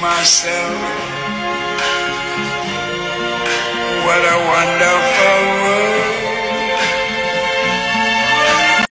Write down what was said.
myself, what a wonderful